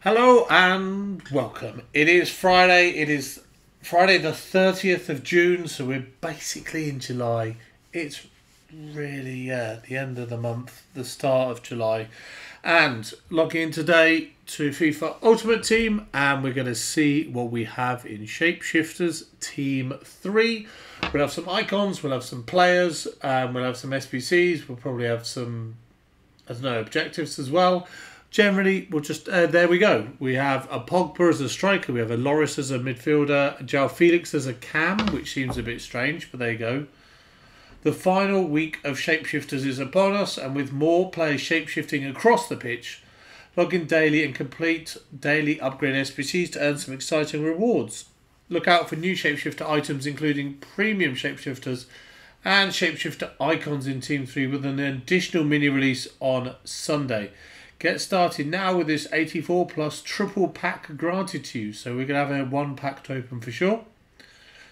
Hello and welcome. It is Friday. It is Friday the 30th of June, so we're basically in July. It's really, yeah, the end of the month, the start of July. And logging in today to FIFA Ultimate Team, and we're going to see what we have in Shapeshifters Team 3. We'll have some icons, we'll have some players, um, we'll have some SBCs, we'll probably have some, I don't know, objectives as well. Generally, we'll just, uh, there we go. We have a Pogba as a striker, we have a Lloris as a midfielder, João Felix as a cam, which seems a bit strange, but there you go. The final week of Shapeshifters is upon us, and with more players shapeshifting across the pitch, log in daily and complete daily upgrade SBCs to earn some exciting rewards. Look out for new shapeshifter items, including premium shapeshifters and shapeshifter icons in Team 3 with an additional mini release on Sunday. Get started now with this 84 plus triple pack granted to you. So we're going to have a one pack to open for sure.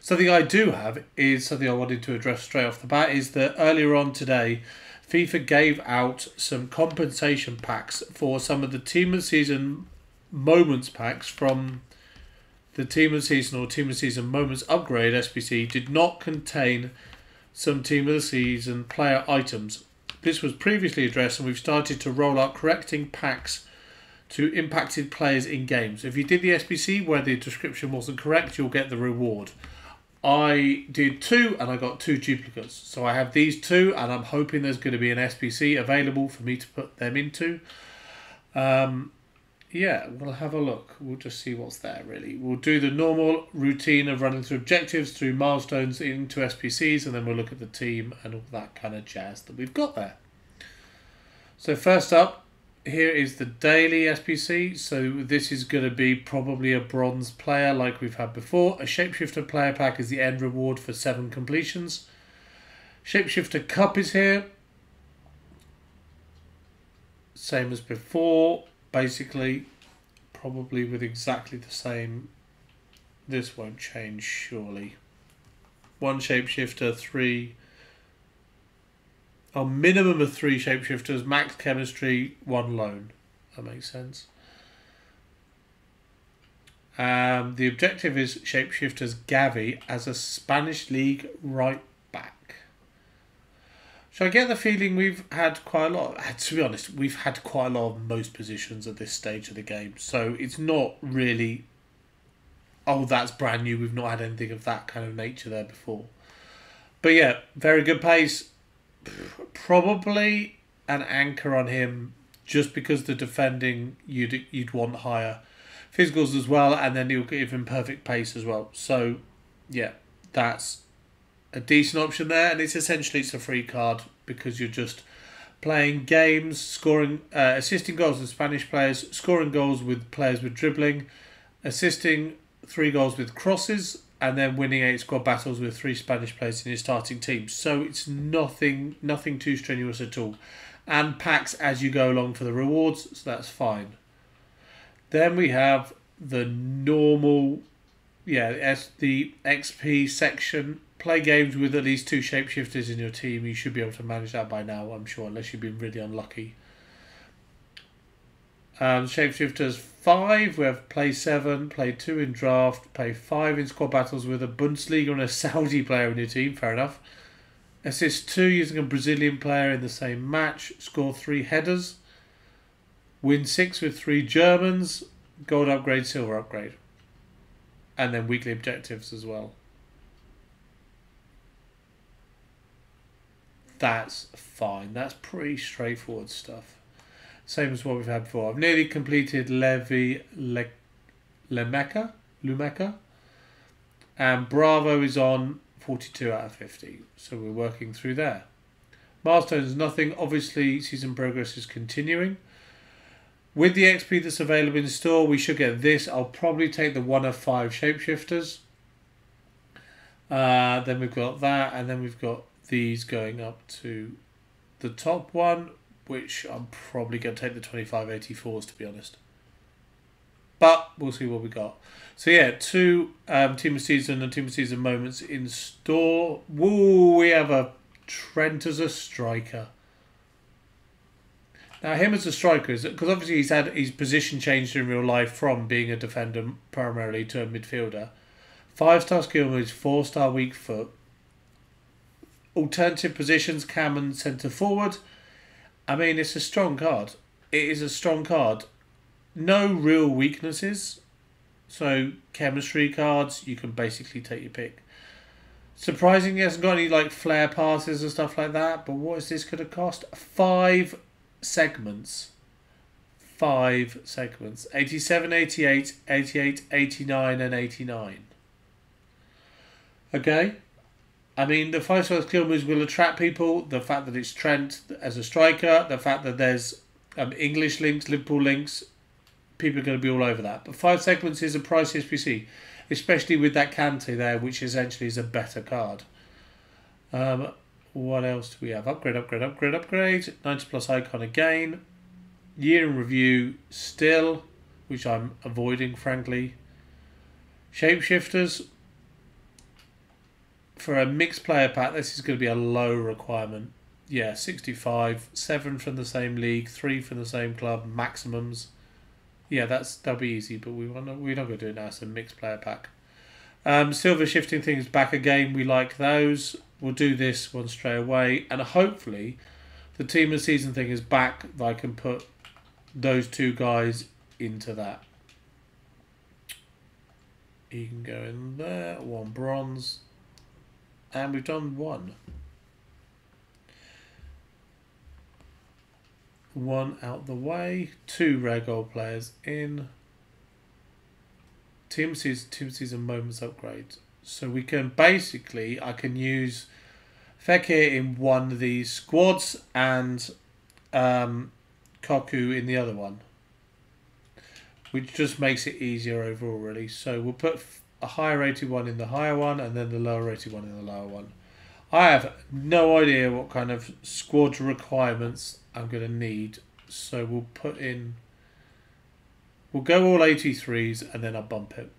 Something I do have is something I wanted to address straight off the bat is that earlier on today, FIFA gave out some compensation packs for some of the team of the season moments packs from the team of the season or team of season moments upgrade SBC did not contain some team of the season player items. This was previously addressed and we've started to roll out correcting packs to impacted players in games. If you did the SBC where the description wasn't correct, you'll get the reward. I did two and I got two duplicates. So I have these two and I'm hoping there's going to be an SBC available for me to put them into. Um, yeah, we'll have a look. We'll just see what's there really. We'll do the normal routine of running through objectives, through milestones into SBCs, and then we'll look at the team and all that kind of jazz that we've got there. So first up, here is the daily SBC. So this is going to be probably a bronze player like we've had before. A Shapeshifter player pack is the end reward for seven completions. Shapeshifter Cup is here. Same as before, basically, probably with exactly the same. This won't change, surely. One Shapeshifter, three a minimum of three shapeshifters, max chemistry, one lone. That makes sense. Um, the objective is shapeshifters Gavi as a Spanish League right back. So I get the feeling we've had quite a lot. Uh, to be honest, we've had quite a lot of most positions at this stage of the game. So it's not really. Oh, that's brand new. We've not had anything of that kind of nature there before. But yeah, very good pace probably an anchor on him just because the defending you'd you'd want higher physicals as well, and then he'll give him perfect pace as well. So, yeah, that's a decent option there, and it's essentially it's a free card because you're just playing games, scoring, uh, assisting goals with Spanish players, scoring goals with players with dribbling, assisting three goals with crosses, and then winning eight squad battles with three Spanish players in his starting team. So it's nothing nothing too strenuous at all. And packs as you go along for the rewards, so that's fine. Then we have the normal yeah, the XP section. Play games with at least two shapeshifters in your team. You should be able to manage that by now, I'm sure, unless you've been really unlucky. Um, shapeshifters five. We have play seven, play two in draft, play five in squad battles with a Bundesliga and a Saudi player in your team. Fair enough. Assist two using a Brazilian player in the same match. Score three headers. Win six with three Germans. Gold upgrade, silver upgrade. And then weekly objectives as well. That's fine. That's pretty straightforward stuff. Same as what we've had before. I've nearly completed Levi Le, Lemeka, Lumeka. And Bravo is on 42 out of 50. So we're working through there. Milestones, nothing. Obviously, season progress is continuing. With the XP that's available in store, we should get this. I'll probably take the one of five shapeshifters. Uh, then we've got that, and then we've got these going up to the top one, which I'm probably going to take the 2584s to be honest. But we'll see what we got. So yeah, two um, team of season and team of season moments in store. Woo, we have a Trent as a striker. Now, him as a striker, because obviously he's had his position changed in real life from being a defender primarily to a midfielder. Five star skill moves, four star weak foot. Alternative positions, cam and centre forward. I mean, it's a strong card. It is a strong card. No real weaknesses. So, chemistry cards, you can basically take your pick. Surprisingly, he hasn't got any like flare passes and stuff like that. But what is this going to cost? Five segments. Five segments. 87, 88, 88, 89, and 89. Okay? I mean, the five star skill moves will attract people. The fact that it's Trent as a striker, the fact that there's um, English links, Liverpool links, people are going to be all over that. But five segments is a price SBC, especially with that Kante there, which essentially is a better card. Um, what else do we have? Upgrade, upgrade, upgrade, upgrade. 90 plus icon again. Year in review still, which I'm avoiding, frankly. Shapeshifters, for a mixed player pack, this is going to be a low requirement. Yeah, 65, 7 from the same league, 3 from the same club, maximums. Yeah, that's that'll be easy, but we want we're not going to do it now, so mixed player pack. Um, silver shifting things back again, we like those. We'll do this one straight away, and hopefully the team of season thing is back I can put those two guys into that. You can go in there, one bronze, and we've done one. One out the way. Two rare gold players in. Sees team season moments upgrade. So we can basically I can use Fekir in one of these squads and um, Koke in the other one. Which just makes it easier overall really. So we'll put a higher rated one in the higher one and then the lower rated one in the lower one. I have no idea what kind of squad requirements I'm going to need. So we'll put in... We'll go all 83s and then I'll bump it.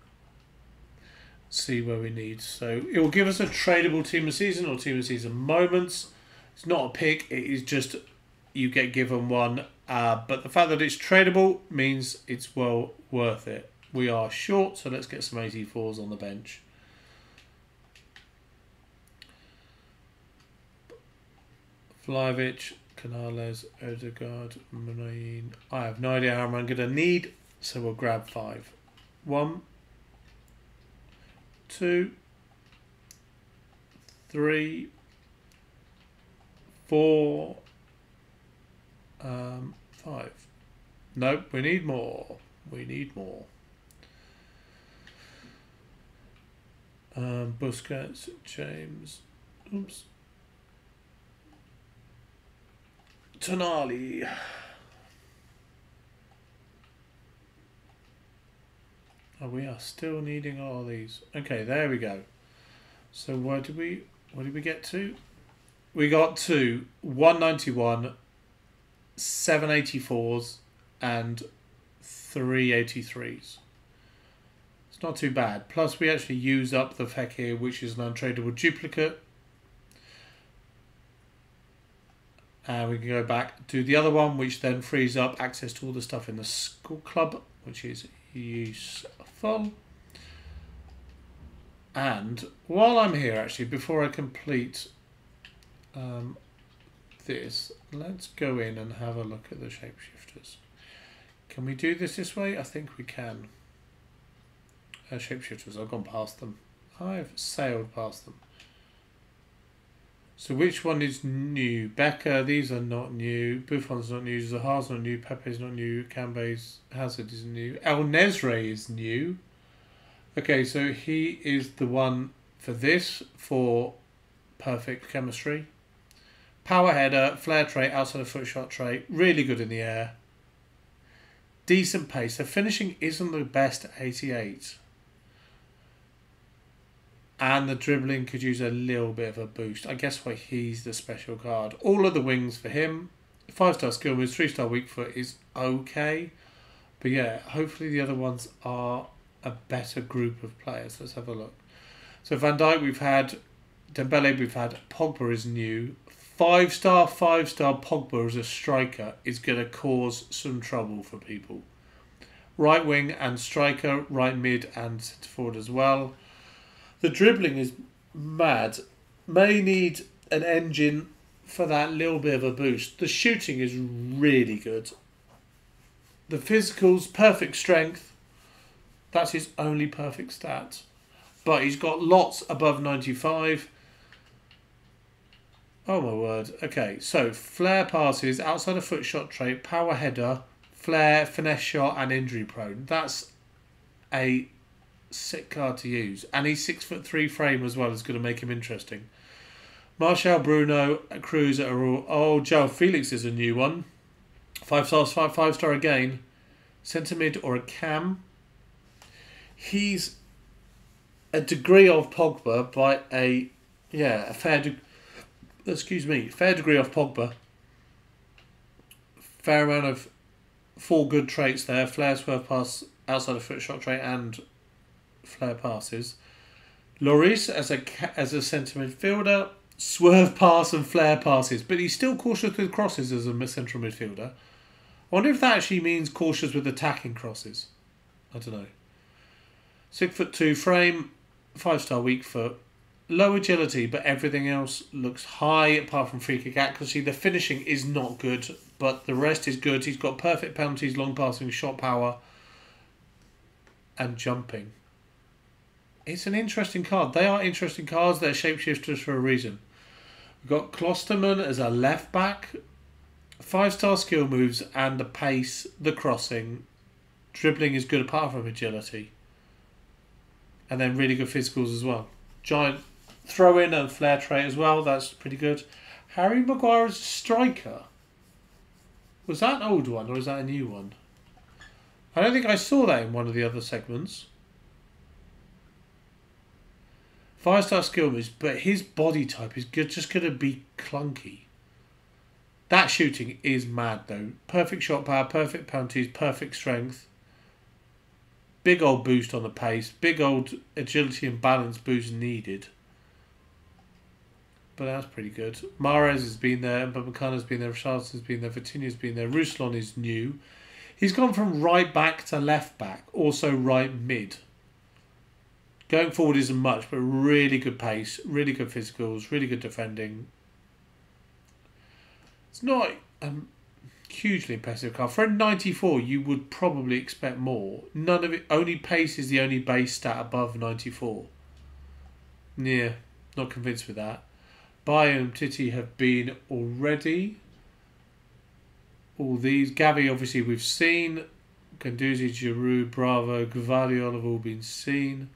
See where we need. So it will give us a tradable team of season or team of season moments. It's not a pick. It is just you get given one. Uh, but the fact that it's tradable means it's well worth it. We are short, so let's get some 84s on the bench. Vlahovic, Canales, Odegaard, Muniain. I have no idea how I'm going to need, so we'll grab five. One, two, three, four, um, five. Nope, we need more. We need more. Um, Busquets, James, oops. Tonali. Oh, we are still needing all these. Okay, there we go. So where did we where did we get to? We got to 191, 784s, and 383s. It's not too bad. Plus, we actually use up the Fekir, which is an untradeable duplicate. And we can go back to the other one, which then frees up access to all the stuff in the school club, which is useful. And while I'm here, actually, before I complete um, this, let's go in and have a look at the shapeshifters. Can we do this this way? I think we can uh, shapeshifters. I've gone past them. I've sailed past them. So which one is new? Becca, these are not new. Buffon's not new. Zaha's not new. Pepe's not new. Cambe's Hazard is new. El-Nesyri is new. Okay, so he is the one for this, for perfect chemistry. Power header, flare trait, outside of foot shot trait. Really good in the air. Decent pace. The finishing isn't the best 88 and the dribbling could use a little bit of a boost. I guess why he's the special card. All of the wings for him. Five star skill moves, three star weak foot is okay. But yeah, hopefully the other ones are a better group of players. Let's have a look. So Van Dijk we've had, Dembele we've had, Pogba is new, five star, five star Pogba as a striker is going to cause some trouble for people. Right wing and striker, right mid and centre forward as well. The dribbling is mad. May need an engine for that little bit of a boost. The shooting is really good. The physicals, perfect strength. That's his only perfect stat. But he's got lots above 95. Oh my word. Okay, so flare passes, outside of foot shot trait, power header, flare, finesse shot, and injury prone. That's a sick card to use. And he's six foot three frame as well is going to make him interesting. Martial, Bruno, Cruz are. Oh, João Felix is a new one. Five stars, five five star again. Centre mid or a cam. He's a degree of Pogba by a yeah a fair de- excuse me fair degree of Pogba. Fair amount of four good traits there: flare, swerve, pass, outside of foot shot trait, and flare passes. Lloris as a as a centre midfielder, swerve pass and flare passes, but he's still cautious with crosses as a central midfielder. I wonder if that actually means cautious with attacking crosses. I don't know. Six foot two frame, five star weak foot, low agility, but everything else looks high apart from free kick accuracy. The finishing is not good, but the rest is good. He's got perfect penalties, long passing, shot power, and jumping. It's an interesting card. They are interesting cards. They're shapeshifters for a reason. We've got Klostermann as a left back, five star skill moves and the pace, the crossing, dribbling is good apart from agility, and then really good physicals as well. Giant throw in and flare trait as well. That's pretty good. Harry Maguire is a striker. Was that an old one or is that a new one? I don't think I saw that in one of the other segments. Five star skill moves, but his body type is just going to be clunky. That shooting is mad though. Perfect shot power, perfect penalties, perfect strength. Big old boost on the pace, big old agility and balance boost needed. But that's pretty good. Mares has been there, McCanna's been there, Richardson's been there, Vitinha's been there, Roussillon is new. He's gone from right back to left back, also right mid. Going forward isn't much, but really good pace, really good physicals, really good defending. It's not a hugely impressive car. For a 94, you would probably expect more. None of it, only pace is the only base stat above 94. Yeah, not convinced with that. And Titi have been already. All these. Gavi, obviously, we've seen. Guendouzi, Giroud, Bravo, Gvardiol have all been seen.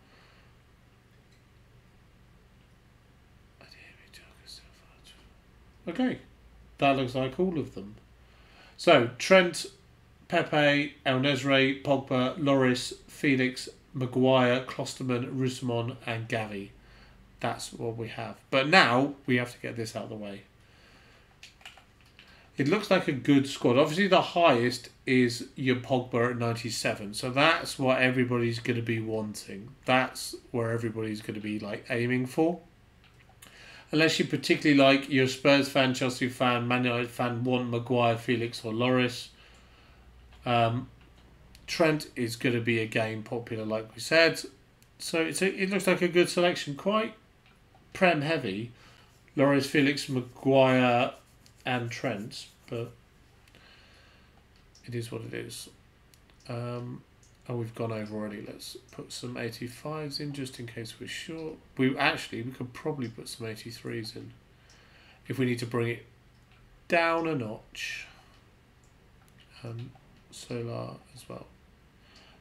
Okay, that looks like all of them. So Trent, Pepe, El Nesri, Pogba, Lloris, Felix, Maguire, Klostermann, Roussillon, and Gavi. That's what we have. But now we have to get this out of the way. It looks like a good squad. Obviously, the highest is your Pogba at 97. So that's what everybody's going to be wanting. That's where everybody's going to be like aiming for unless you particularly like your Spurs fan, Chelsea fan, Man United fan, want Maguire, Felix, or Lloris. Um, Trent is going to be again popular, like we said. So it's a, it looks like a good selection, quite prem heavy. Lloris, Felix, Maguire, and Trent, but it is what it is. Um, Oh, we've gone over already. Let's put some 85s in just in case we're short. We actually we could probably put some 83s in if we need to bring it down a notch. And Solar as well.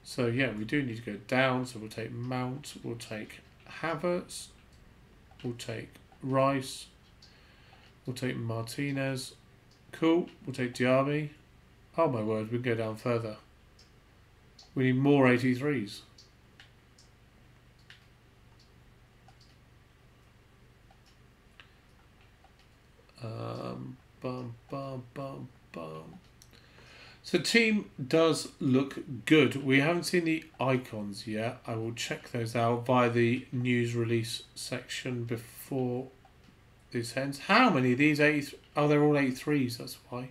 So yeah, we do need to go down. So we'll take Mount. We'll take Havertz. We'll take Rice. We'll take Martinez. Cool. We'll take Diaby. Oh my word, we can go down further. We need more 83s. Um, bum, bum, bum, bum. So team does look good. We haven't seen the icons yet. I will check those out via the news release section before this ends. How many of these 80? Oh, they're all 83s, that's why.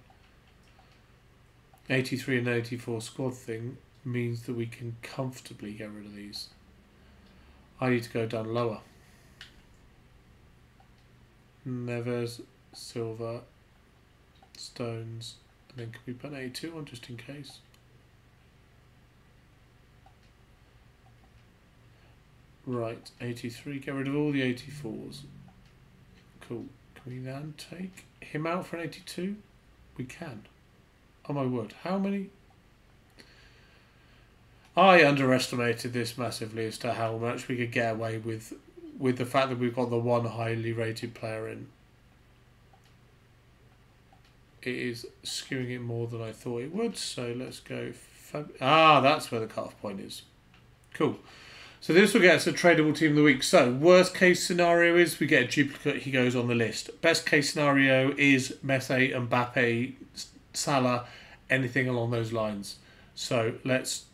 83 and 84 squad thing means that we can comfortably get rid of these. I need to go down lower. Nevers, silver, Stones, and then can we put an 82 on just in case? Right, 83, get rid of all the 84s. Cool. Can we then take him out for an 82? We can. Oh my word, how many? I underestimated this massively as to how much we could get away with with the fact that we've got the one highly rated player in. It is skewing it more than I thought it would, so let's go. ah, that's where the cutoff point is. Cool. So this will get us a tradable team of the week. So worst case scenario is we get a duplicate. He goes on the list. Best case scenario is Messi, Mbappe, Salah, anything along those lines. So let's.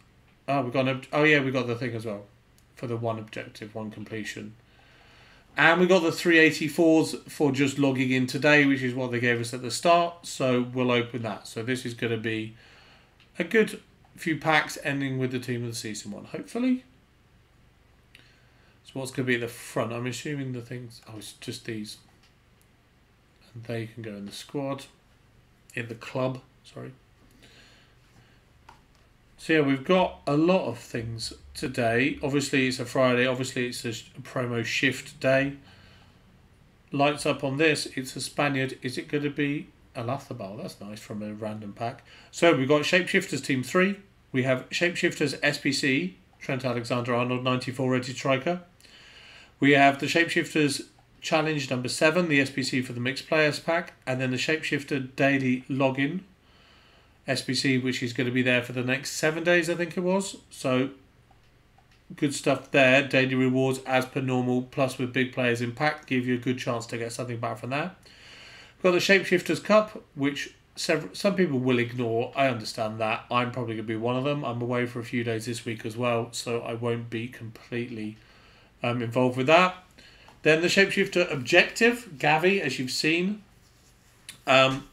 Oh, we got an. Oh yeah, we got the thing as well, for the one objective, one completion. And we got the 384s for just logging in today, which is what they gave us at the start. So we'll open that. So this is going to be a good few packs ending with the team of the season one, hopefully. So what's going to be at the front? I'm assuming the things... Oh, it's just these. And they can go in the squad. In the club, sorry. So yeah, we've got a lot of things today. Obviously, it's a Friday. Obviously, it's a promo shift day. Lights up on this. It's a Spaniard. Is it going to be a Lathabal? That's nice from a random pack. So we've got Shapeshifters Team 3. We have Shapeshifters SBC, Trent Alexander-Arnold, 94 rated striker. We have the Shapeshifters Challenge number 7, the SBC for the Mixed Players pack. And then the Shapeshifter Daily Login SBC, which is going to be there for the next seven days, I think it was. So good stuff there. Daily rewards as per normal, plus with big players impact, give you a good chance to get something back from there. We've got the Shapeshifters Cup, which several, some people will ignore. I understand that. I'm probably going to be one of them. I'm away for a few days this week as well, so I won't be completely um, involved with that. Then the Shapeshifter Objective, Gavi, as you've seen. Um,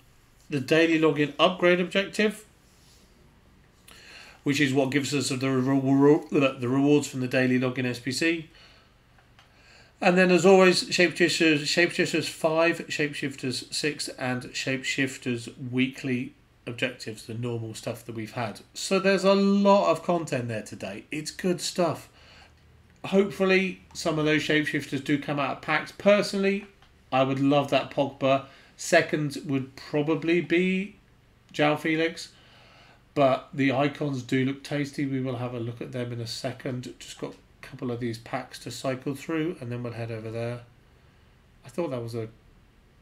the daily login upgrade objective, which is what gives us the, the rewards from the daily login SBC. And then, as always, Shapeshifters, Shapeshifters 5, Shapeshifters 6, and Shapeshifters weekly objectives, the normal stuff that we've had. So there's a lot of content there today. It's good stuff. Hopefully, some of those Shapeshifters do come out of packs. Personally, I would love that Pogba Second would probably be João Felix, but the icons do look tasty. We will have a look at them in a second. Just got a couple of these packs to cycle through, and then we'll head over there. I thought that was a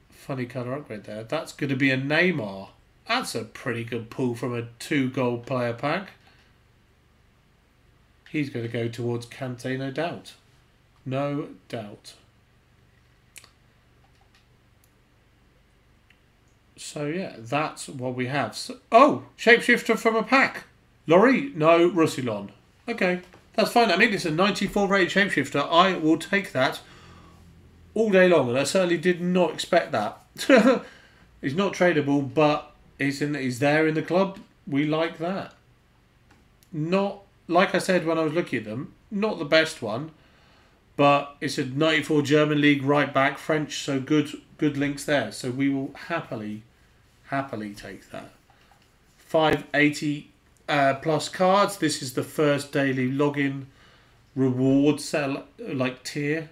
funny colour upgrade there. That's going to be a Neymar. That's a pretty good pull from a two gold player pack. He's going to go towards Kante, no doubt. No doubt. So yeah, that's what we have. So, oh, shapeshifter from a pack. Laurie, no, Roussillon. Okay, that's fine. I mean, it's a 94 rated shapeshifter. I will take that all day long, and I certainly did not expect that. he's not tradable, but he's in. He's there in the club. We like that. Not like I said when I was looking at them. Not the best one, but it's a 94 German league right back, French, so good good links there. So we will happily happily take that. 580 uh, plus cards. This is the first daily login reward sell like tier.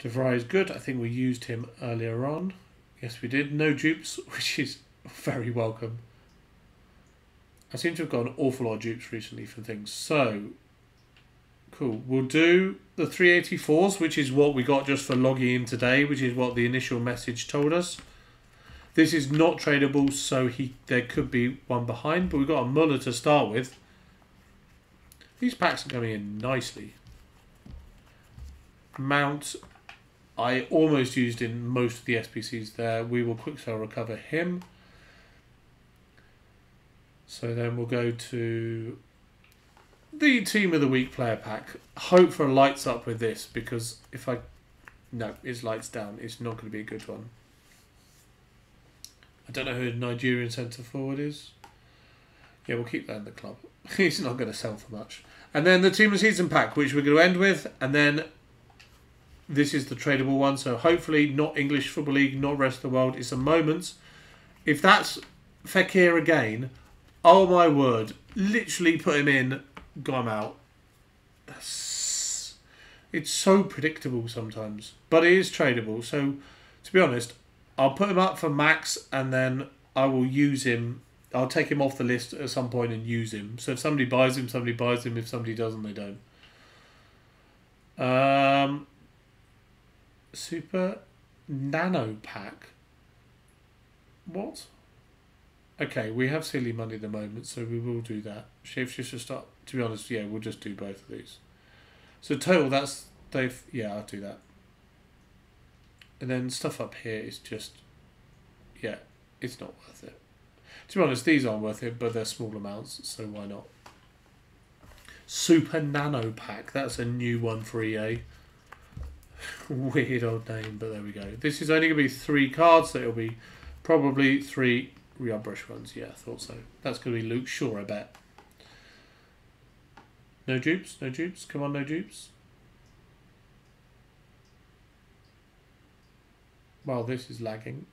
DeVry is good. I think we used him earlier on. Yes, we did. No dupes, which is very welcome. I seem to have got an awful lot of dupes recently for things. So, cool. We'll do the 384s, which is what we got just for logging in today, which is what the initial message told us. This is not tradable, so he there could be one behind, but we've got a Muller to start with. These packs are coming in nicely. Mount, I almost used in most of the SBCs there. We will quick sell recover him. So then we'll go to the Team of the Week player pack. Hope for a lights up with this because if I No, it's lights down. It's not going to be a good one. I don't know who the Nigerian centre forward is. Yeah, we'll keep that in the club. He's not going to sell for much. And then the team of season pack, which we're going to end with, and then this is the tradable one. So hopefully, not English Football League, not rest of the world. It's a moment. If that's Fekir again, oh my word! Literally put him in, got him out. That's it's so predictable sometimes, but it is tradable. So to be honest, I'll put him up for max, and then I will use him I'll take him off the list at some point and use him. So if somebody buys him, somebody buys him. If somebody doesn't, they don't. Um, super nano pack. What? Okay, we have silly money at the moment, so we will do that. Shapeshifter start. To be honest, yeah, we'll just do both of these. So total, that's they've. Yeah, I'll do that. And then stuff up here is just. Yeah, it's not worth it. To be honest, these aren't worth it, but they're small amounts, so why not? Super Nano Pack. That's a new one for EA. Weird old name, but there we go. This is only going to be three cards, so it'll be probably three Real Brush ones. Yeah, I thought so. That's going to be Luke Shaw, I bet. No dupes? No dupes? Come on, no dupes. Well, this is lagging.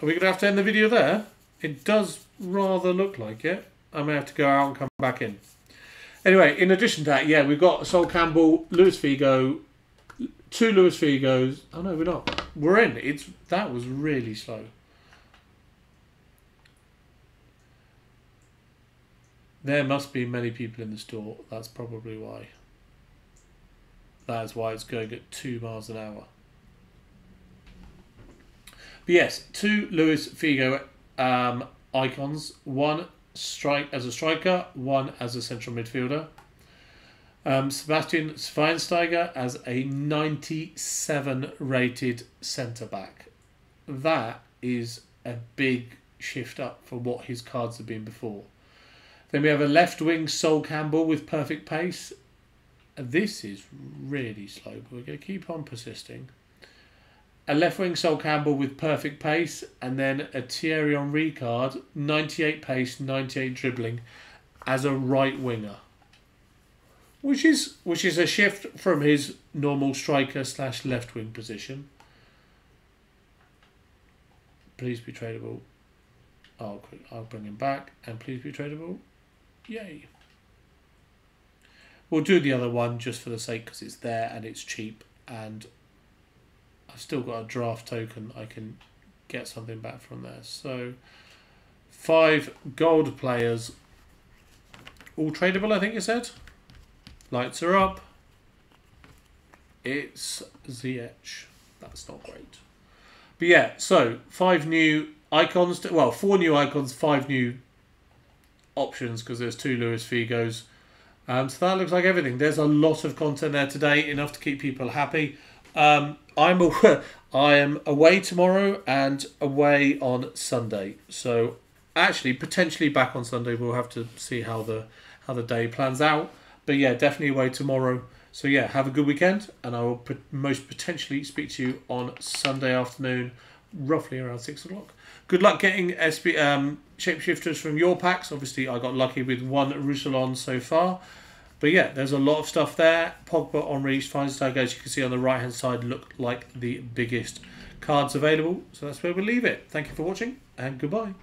Are we going to have to end the video there? It does rather look like it. I may have to go out and come back in. Anyway, in addition to that, yeah, we've got Sol Campbell, Luis Figo, two Luis Figos. Oh no, we're not. We're in. It's that was really slow. There must be many people in the store. That's probably why. That is why it's going at two miles an hour. But yes, two Luis Figo um, icons. One strike as a striker, one as a central midfielder. Um, Sebastian Schweinsteiger as a 97 rated centre back. That is a big shift up from what his cards have been before. Then we have a left wing Sol Campbell with perfect pace. This is really slow, but we're going to keep on persisting a left wing Sol Campbell with perfect pace, and then a Thierry Henry card, 98 pace, 98 dribbling, as a right winger. Which is which is a shift from his normal striker slash left wing position. Please be tradable. I'll I'll bring him back and please be tradable. Yay. We'll do the other one just for the sake because it's there and it's cheap and I've still got a draft token. I can get something back from there. So five gold players, all tradable. I think you said. Lights are up. It's ZH. That's not great. But yeah, so five new icons. To, well, four new icons, five new options because there's two Luis Figos. Um, so that looks like everything. There's a lot of content there today, enough to keep people happy. Um, I'm away, I am away tomorrow and away on Sunday. So actually, potentially back on Sunday. We'll have to see how the how the day plans out. But yeah, definitely away tomorrow. So yeah, have a good weekend, and I will most potentially speak to you on Sunday afternoon, roughly around six o'clock. Good luck getting SB um, shapeshifters from your packs. Obviously, I got lucky with one Roussillon so far. But yeah, there's a lot of stuff there. Pogba, Henry, Schweinsteiger, as you can see on the right hand side, look like the biggest cards available. So that's where we'll leave it. Thank you for watching and goodbye.